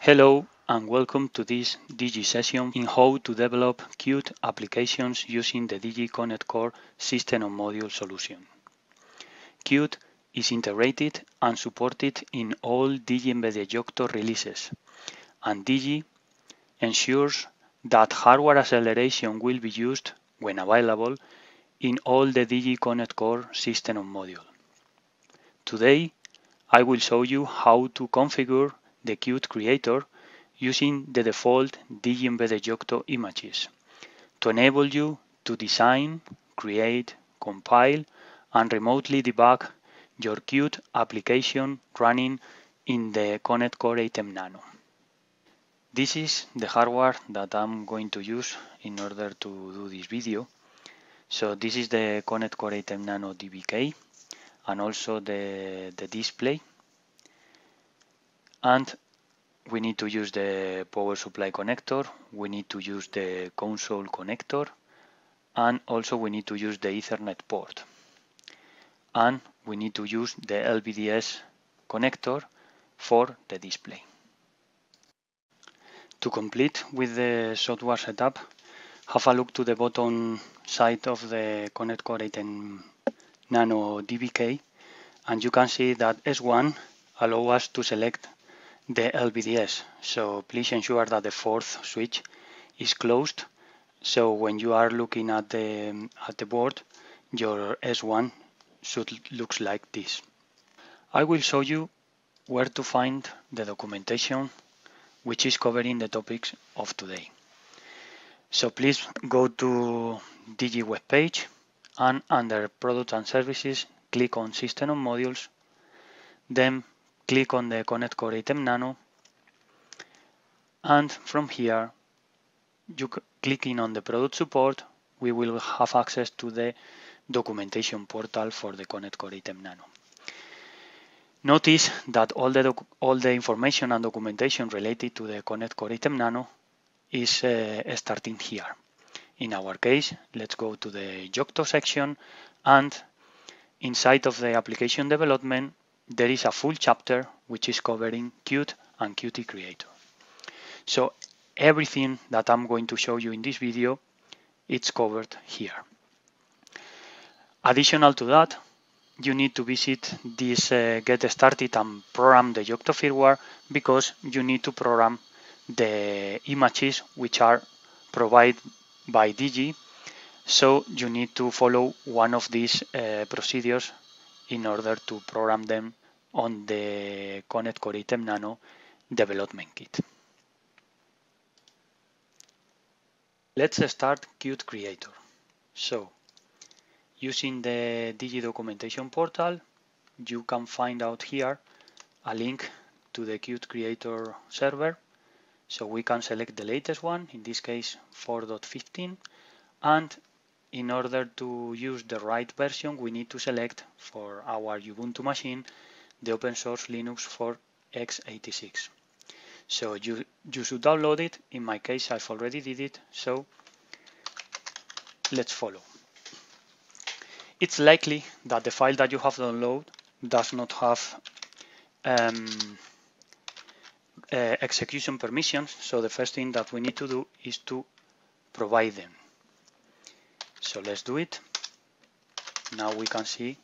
Hello and welcome to this Digi session in how to develop Qt applications using the Digi Connect Core system on module solution. Qt is integrated and supported in all Digi Embedded Yocto releases, and Digi ensures that hardware acceleration will be used, when available, in all the Digi Connect Core system on module. Today, I will show you how to configure the Qt creator using the default Digi Embedded Yocto images to enable you to design, create, compile, and remotely debug your Qt application running in the Connect Core 8M Nano. This is the hardware that I'm going to use in order to do this video. So this is the Connect Core 8M Nano DBK and also the, the display and we need to use the power supply connector, we need to use the console connector, and also we need to use the Ethernet port. And we need to use the LVDS connector for the display. To complete with the software setup, have a look to the bottom side of the Connect Core 8M Nano DBK and you can see that S1 allow us to select the LVDS. So please ensure that the fourth switch is closed. So when you are looking at the at the board, your S1 should looks like this. I will show you where to find the documentation which is covering the topics of today. So please go to Digi web page and under products and services click on system on modules then click on the Connect Core 8M Nano and from here you clicking on the product support we will have access to the documentation portal for the Connect Core 8M Nano. Notice that all the all the information and documentation related to the Connect Core 8M Nano is uh, starting here. In our case, let's go to the Yocto section and inside of the application development there is a full chapter which is covering Qt and Qt Creator. So everything that I'm going to show you in this video, it's covered here. Additional to that, you need to visit this uh, get started and program the Yocto firmware because you need to program the images which are provided by Digi. So you need to follow one of these uh, procedures in order to program them on the Connect Core 8M Nano development kit. Let's start Qt Creator. So, using the Digi documentation portal, you can find out here a link to the Qt Creator server. So we can select the latest one, in this case 4.15, and in order to use the right version, we need to select for our Ubuntu machine the open source Linux for x86. So you, you should download it. In my case, I've already did it. So let's follow. It's likely that the file that you have downloaded does not have um, uh, execution permissions. So the first thing that we need to do is to provide them. So let's do it. Now we can see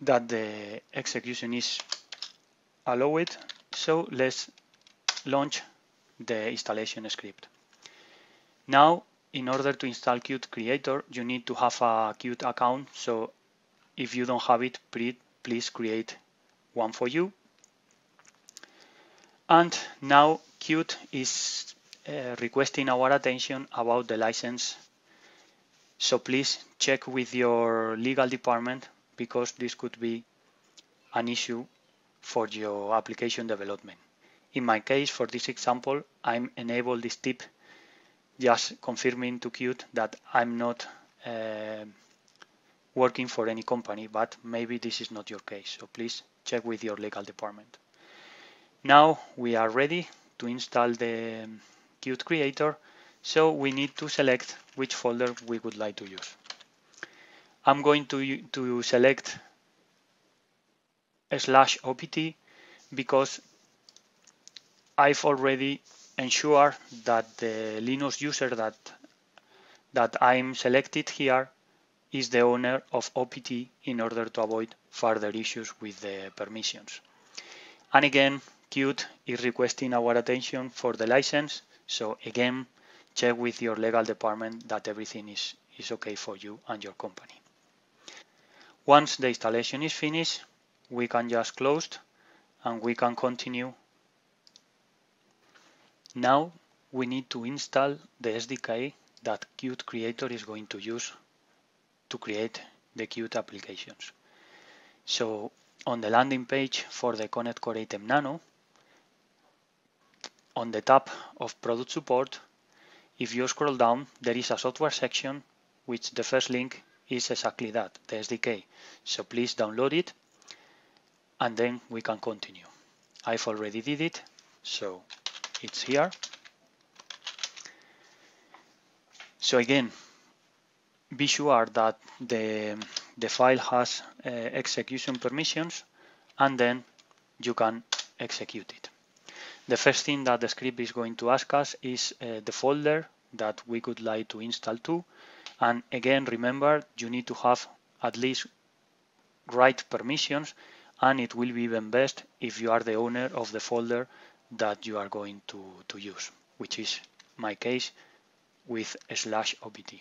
that the execution is allowed. So let's launch the installation script. Now, in order to install Qt Creator, you need to have a Qt account. So if you don't have it, please create one for you. And now Qt is uh, requesting our attention about the license so please check with your legal department because this could be an issue for your application development. In my case, for this example, I'm enable this tip just confirming to Qt that I'm not uh, working for any company, but maybe this is not your case. So please check with your legal department. Now we are ready to install the Qt Creator so we need to select which folder we would like to use. I'm going to, to select slash opt because I've already ensured that the Linux user that that I'm selected here is the owner of OPT in order to avoid further issues with the permissions. And again, Qt is requesting our attention for the license. So again, check with your legal department that everything is, is okay for you and your company. Once the installation is finished, we can just close and we can continue. Now we need to install the SDK that Qt Creator is going to use to create the Qt applications. So on the landing page for the Connect Core 8 Nano, on the tab of product support, if you scroll down, there is a software section, which the first link is exactly that, the SDK. So please download it, and then we can continue. I've already did it, so it's here. So again, be sure that the, the file has uh, execution permissions and then you can execute it. The first thing that the script is going to ask us is uh, the folder that we would like to install to. And again, remember, you need to have at least write permissions and it will be even best if you are the owner of the folder that you are going to, to use, which is my case with slash opt.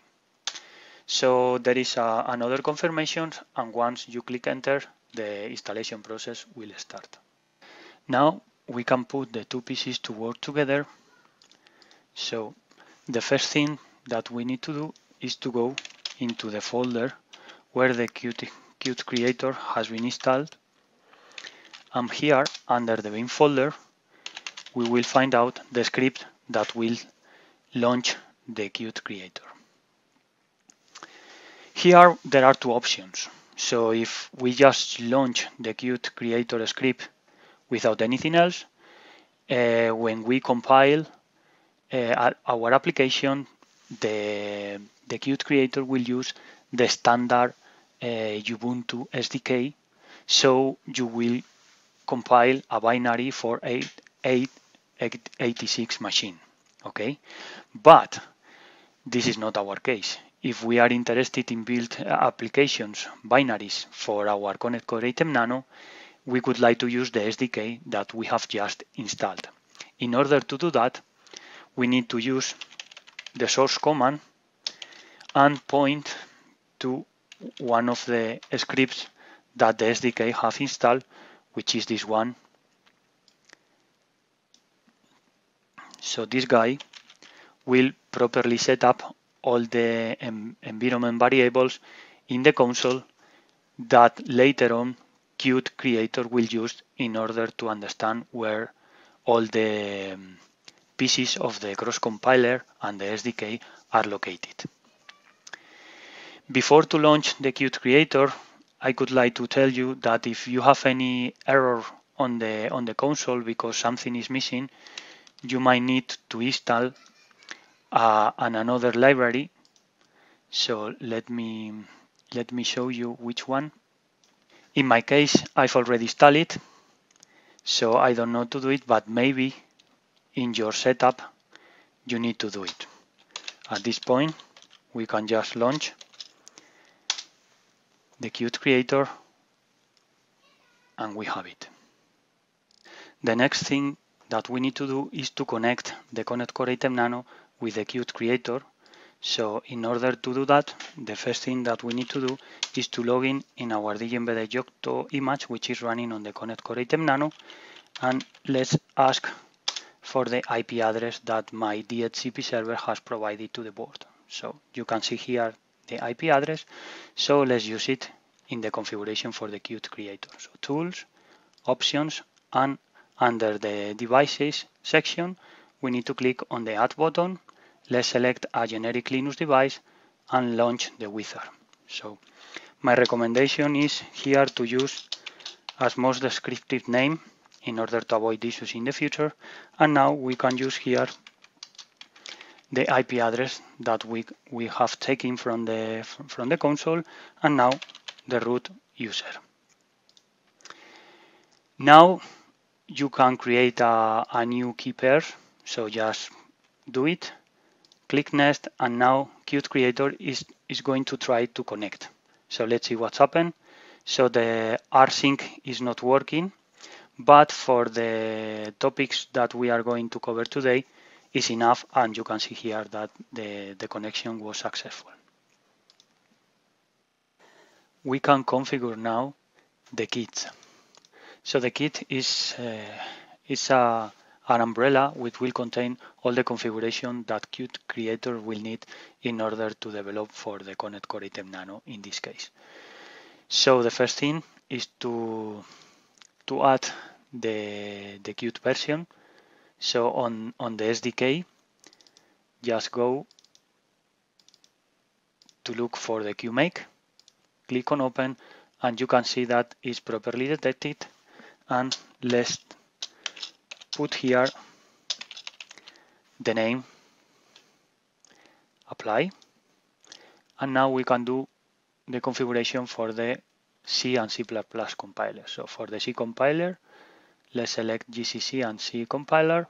So there is a, another confirmation and once you click enter, the installation process will start. Now we can put the two pieces to work together. So the first thing that we need to do is to go into the folder where the Qt, Qt Creator has been installed. And here under the bin folder, we will find out the script that will launch the Qt Creator. Here there are two options. So if we just launch the Qt Creator script without anything else, uh, when we compile uh, our application, the, the Qt Creator will use the standard uh, Ubuntu SDK. So you will compile a binary for 8, 8, 86 machine. Okay, but this is not our case. If we are interested in build applications, binaries for our Connect Core 8 Nano, we would like to use the SDK that we have just installed. In order to do that, we need to use the source command and point to one of the scripts that the SDK have installed, which is this one. So this guy will properly set up all the environment variables in the console that later on Qt Creator will use in order to understand where all the pieces of the cross compiler and the SDK are located. Before to launch the Qt Creator, I could like to tell you that if you have any error on the on the console because something is missing, you might need to install uh, and another library. So let me let me show you which one. In my case, I've already installed it, so I don't know to do it, but maybe in your setup, you need to do it. At this point, we can just launch the Qt Creator and we have it. The next thing that we need to do is to connect the Connect Core 8 Nano with the Qt Creator. So in order to do that, the first thing that we need to do is to log in in our DigiEmbedded Yocto image, which is running on the Connect Core 8 Nano. And let's ask for the IP address that my DHCP server has provided to the board. So you can see here the IP address. So let's use it in the configuration for the Qt Creator. So tools, options, and under the devices section, we need to click on the add button. Let's select a generic Linux device and launch the wizard. So my recommendation is here to use as most descriptive name in order to avoid issues in the future. And now we can use here the IP address that we, we have taken from the, from the console and now the root user. Now you can create a, a new key pair. So just do it, click next, and now Qt Creator is, is going to try to connect. So let's see what's happened. So the rsync is not working, but for the topics that we are going to cover today is enough, and you can see here that the, the connection was successful. We can configure now the kit. So the kit is, uh, is a, an umbrella which will contain all the configuration that Qt Creator will need in order to develop for the Connect Core 8M Nano in this case. So the first thing is to to add the the Qt version. So on on the SDK, just go to look for the QMake, click on open, and you can see that it's properly detected. And let's put here the name, apply, and now we can do the configuration for the C and C++ compiler. So for the C compiler, let's select GCC and C compiler.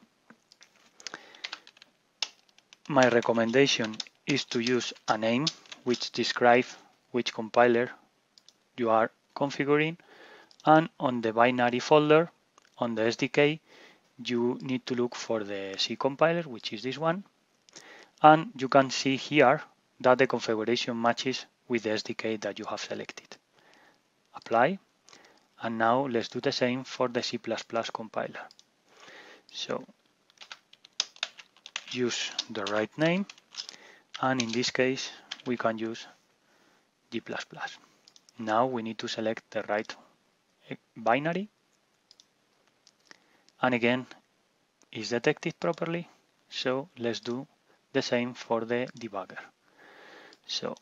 My recommendation is to use a name which describes which compiler you are configuring and on the binary folder on the SDK you need to look for the C compiler which is this one and you can see here that the configuration matches with the SDK that you have selected. Apply. And now let's do the same for the C++ compiler. So use the right name. And in this case, we can use G++. Now we need to select the right eh, binary. And again, is detected properly. So let's do the same for the debugger. So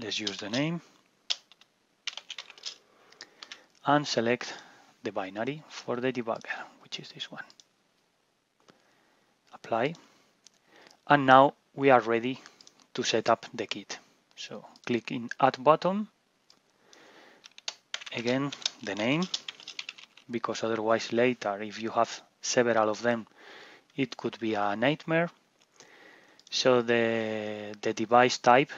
let's use the name and select the binary for the debugger, which is this one. Apply. And now we are ready to set up the kit. So click in add button. Again, the name, because otherwise later, if you have several of them, it could be a nightmare. So the, the device type,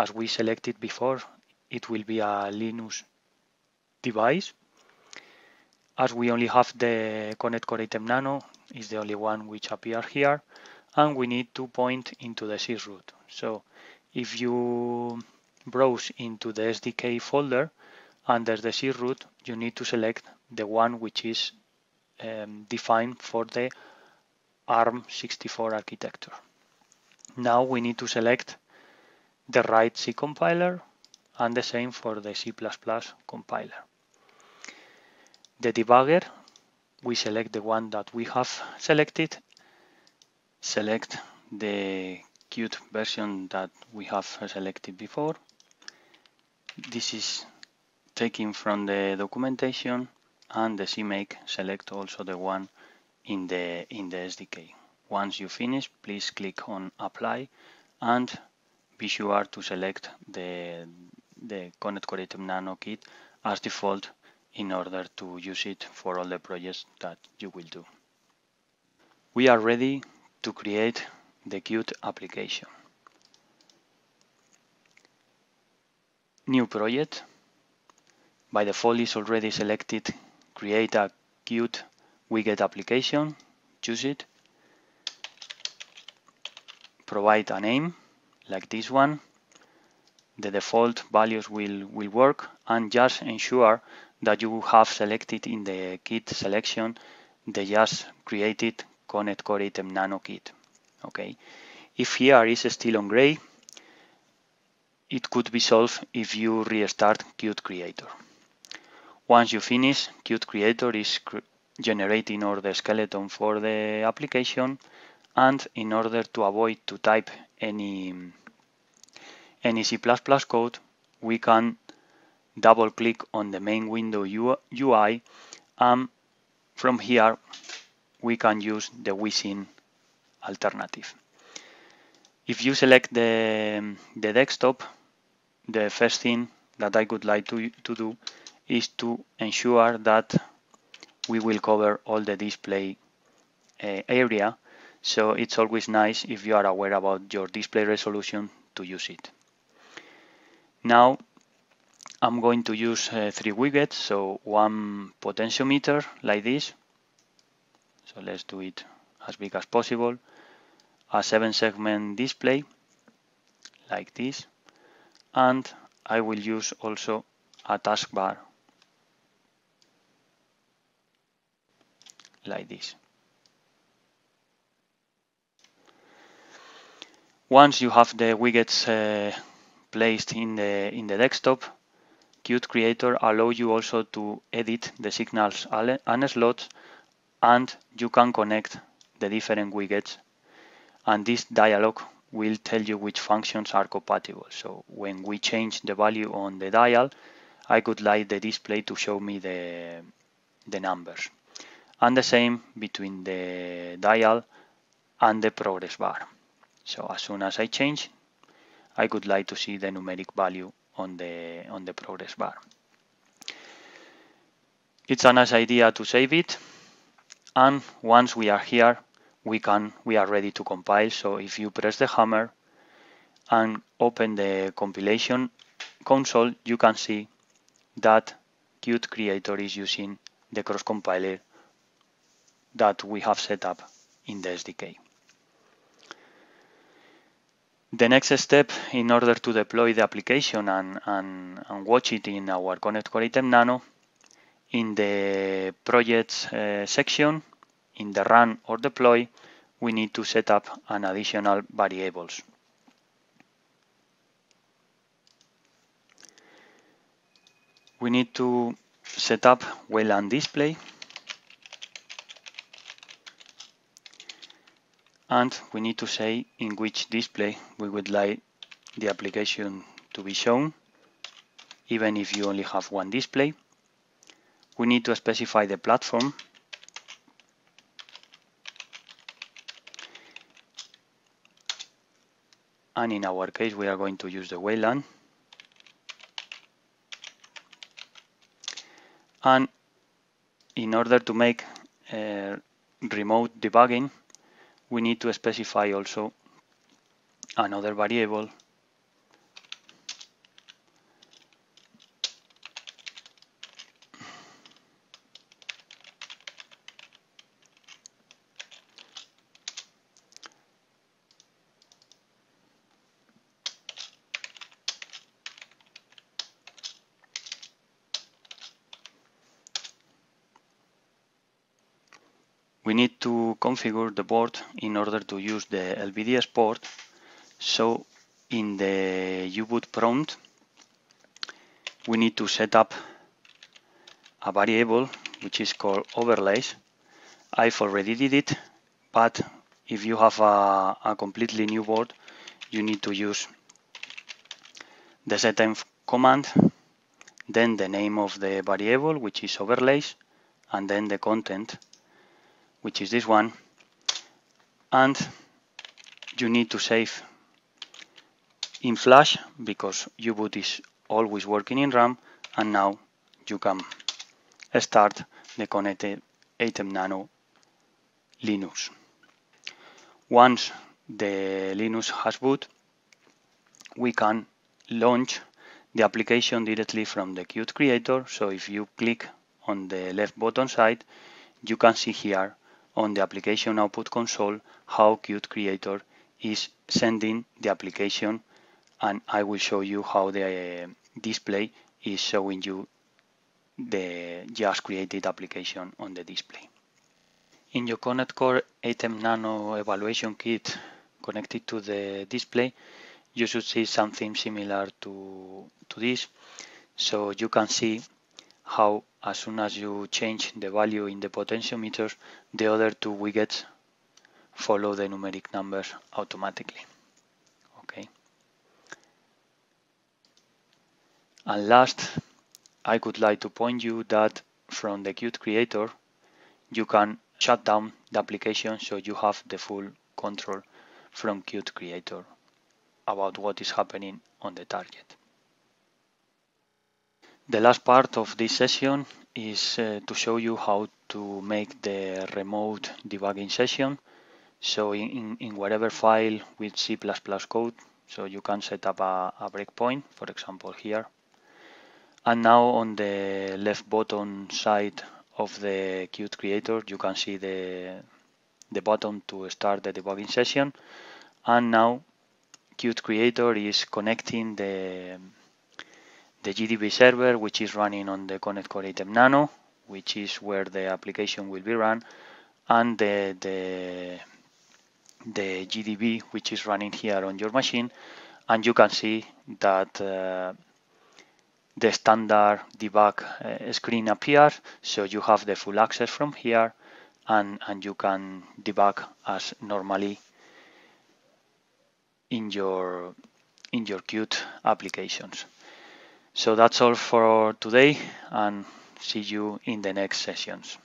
as we selected before, it will be a Linux device. As we only have the Connect Core 8M Nano, is the only one which appear here, and we need to point into the sysroot. So if you browse into the SDK folder, under the sysroot, you need to select the one which is um, defined for the ARM64 architecture. Now we need to select the right C compiler and the same for the C++ compiler. The debugger, we select the one that we have selected, select the Qt version that we have selected before. This is taken from the documentation and the CMake select also the one in the in the SDK. Once you finish, please click on apply and sure to select the, the Connect Core Nano kit as default in order to use it for all the projects that you will do. We are ready to create the Qt application. New project. By default is already selected create a Qt widget application. Choose it provide a name like this one. The default values will, will work and just ensure that you have selected in the kit selection the just created Connect Core 8M Nano kit. Okay, if here is still on gray, it could be solved if you restart Qt Creator. Once you finish, Qt Creator is generating all the skeleton for the application and in order to avoid to type any any C++ code we can double click on the main window UI and from here we can use the WeSyn alternative. If you select the, the desktop, the first thing that I would like to, to do is to ensure that we will cover all the display uh, area so it's always nice if you are aware about your display resolution to use it. Now I'm going to use uh, three widgets, so one potentiometer like this. So let's do it as big as possible. A seven segment display like this. And I will use also a taskbar like this. Once you have the widgets uh, placed in the in the desktop, Qt Creator allows you also to edit the signals and slots, and you can connect the different widgets. And this dialog will tell you which functions are compatible. So when we change the value on the dial, I could like the display to show me the the numbers. And the same between the dial and the progress bar. So as soon as I change, I would like to see the numeric value on the on the progress bar. It's a nice idea to save it. And once we are here, we can we are ready to compile. So if you press the hammer and open the compilation console, you can see that Qt Creator is using the cross compiler that we have set up in the SDK. The next step in order to deploy the application and, and, and watch it in our Connect Core 8M Nano, in the projects uh, section, in the run or deploy, we need to set up an additional variables. We need to set up Wayland display and we need to say in which display we would like the application to be shown even if you only have one display. We need to specify the platform and in our case we are going to use the Wayland and in order to make uh, remote debugging we need to specify also another variable we need to configure the board in order to use the LVDS port. So in the U-boot prompt, we need to set up a variable which is called overlays. I've already did it, but if you have a, a completely new board, you need to use the setenv command, then the name of the variable, which is overlays, and then the content which is this one and you need to save in flash because U-boot is always working in RAM and now you can start the connected ATEM Nano Linux. Once the Linux has boot, we can launch the application directly from the Qt Creator. So if you click on the left bottom side, you can see here on the application output console how Qt Creator is sending the application and I will show you how the uh, display is showing you the just created application on the display. In your Connect Core 8M Nano evaluation kit connected to the display, you should see something similar to, to this. So you can see how as soon as you change the value in the potentiometer, the other two widgets follow the numeric numbers automatically. Okay. And last, I would like to point you that from the Qt Creator, you can shut down the application so you have the full control from Qt Creator about what is happening on the target. The last part of this session is uh, to show you how to make the remote debugging session. So in, in, whatever file with C++ code, so you can set up a, a breakpoint, for example here. And now on the left bottom side of the Qt creator, you can see the, the button to start the debugging session. And now Qt creator is connecting the the GDB server, which is running on the Connect Core 8 Nano, which is where the application will be run, and the, the, the GDB, which is running here on your machine. And you can see that uh, the standard debug uh, screen appears, so you have the full access from here, and, and you can debug as normally in your in your Qt applications. So that's all for today and see you in the next sessions.